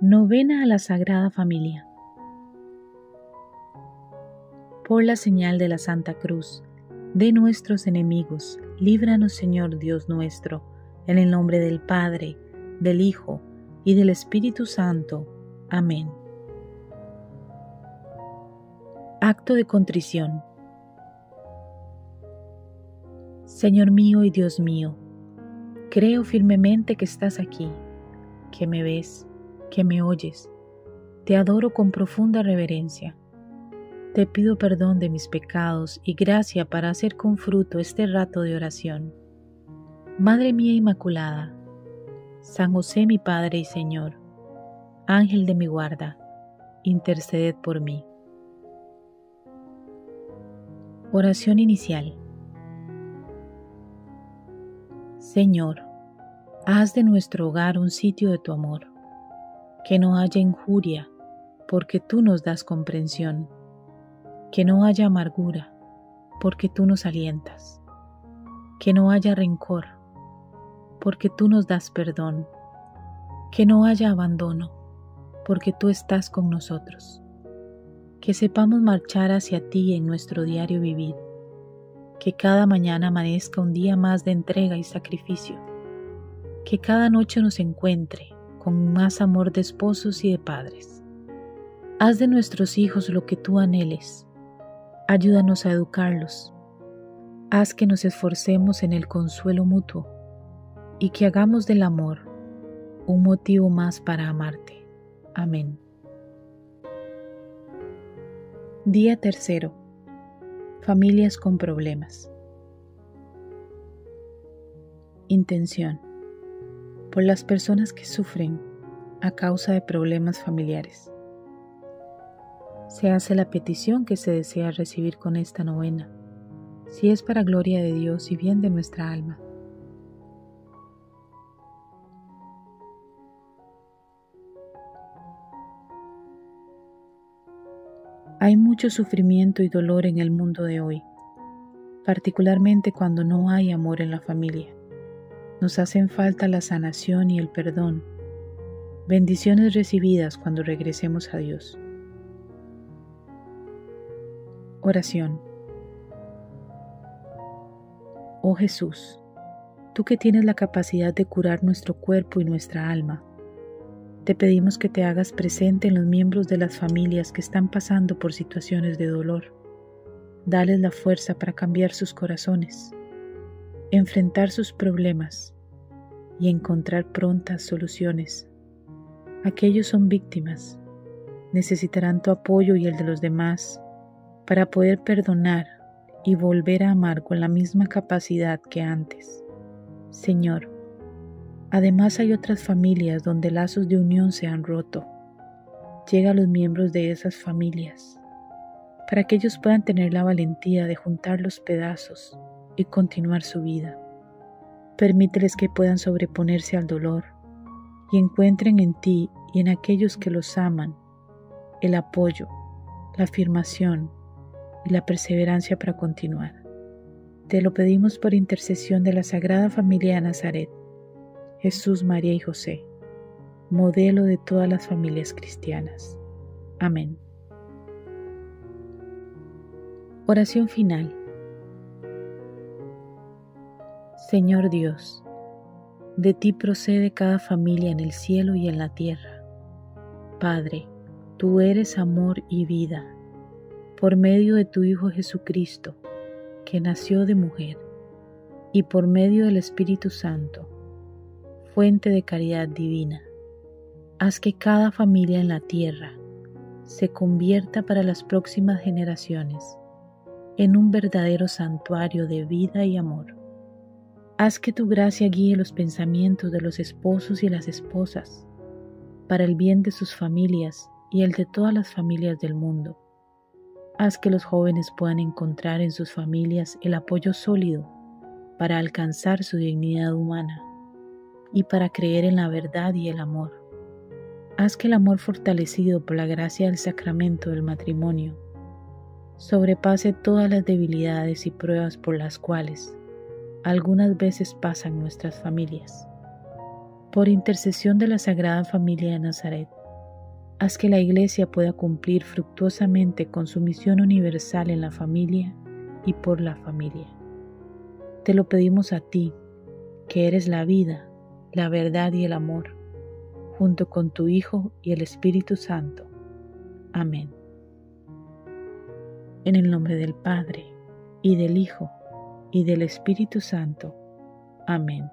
Novena a la Sagrada Familia. Por la señal de la Santa Cruz, de nuestros enemigos, líbranos Señor Dios nuestro, en el nombre del Padre, del Hijo y del Espíritu Santo. Amén. Acto de contrición. Señor mío y Dios mío, creo firmemente que estás aquí, que me ves que me oyes. Te adoro con profunda reverencia. Te pido perdón de mis pecados y gracia para hacer con fruto este rato de oración. Madre mía Inmaculada, San José mi Padre y Señor, Ángel de mi guarda, interceded por mí. Oración inicial. Señor, haz de nuestro hogar un sitio de tu amor que no haya injuria, porque tú nos das comprensión, que no haya amargura, porque tú nos alientas, que no haya rencor, porque tú nos das perdón, que no haya abandono, porque tú estás con nosotros, que sepamos marchar hacia ti en nuestro diario vivir, que cada mañana amanezca un día más de entrega y sacrificio, que cada noche nos encuentre con más amor de esposos y de padres. Haz de nuestros hijos lo que tú anheles. Ayúdanos a educarlos. Haz que nos esforcemos en el consuelo mutuo y que hagamos del amor un motivo más para amarte. Amén. Día tercero. Familias con problemas. Intención por las personas que sufren a causa de problemas familiares. Se hace la petición que se desea recibir con esta novena, si es para gloria de Dios y bien de nuestra alma. Hay mucho sufrimiento y dolor en el mundo de hoy, particularmente cuando no hay amor en la familia. Nos hacen falta la sanación y el perdón, bendiciones recibidas cuando regresemos a Dios. Oración. Oh Jesús, tú que tienes la capacidad de curar nuestro cuerpo y nuestra alma, te pedimos que te hagas presente en los miembros de las familias que están pasando por situaciones de dolor. Dales la fuerza para cambiar sus corazones enfrentar sus problemas y encontrar prontas soluciones. Aquellos son víctimas, necesitarán tu apoyo y el de los demás para poder perdonar y volver a amar con la misma capacidad que antes. Señor, además hay otras familias donde lazos de unión se han roto. Llega a los miembros de esas familias para que ellos puedan tener la valentía de juntar los pedazos y continuar su vida. Permíteles que puedan sobreponerse al dolor y encuentren en ti y en aquellos que los aman el apoyo, la afirmación y la perseverancia para continuar. Te lo pedimos por intercesión de la Sagrada Familia de Nazaret, Jesús, María y José, modelo de todas las familias cristianas. Amén. Oración final. Señor Dios, de ti procede cada familia en el cielo y en la tierra. Padre, tú eres amor y vida, por medio de tu Hijo Jesucristo, que nació de mujer, y por medio del Espíritu Santo, fuente de caridad divina. Haz que cada familia en la tierra se convierta para las próximas generaciones en un verdadero santuario de vida y amor Haz que tu gracia guíe los pensamientos de los esposos y las esposas, para el bien de sus familias y el de todas las familias del mundo. Haz que los jóvenes puedan encontrar en sus familias el apoyo sólido para alcanzar su dignidad humana y para creer en la verdad y el amor. Haz que el amor fortalecido por la gracia del sacramento del matrimonio sobrepase todas las debilidades y pruebas por las cuales algunas veces pasan nuestras familias. Por intercesión de la Sagrada Familia de Nazaret, haz que la Iglesia pueda cumplir fructuosamente con su misión universal en la familia y por la familia. Te lo pedimos a ti, que eres la vida, la verdad y el amor, junto con tu Hijo y el Espíritu Santo. Amén. En el nombre del Padre, y del Hijo, y del Espíritu Santo. Amén.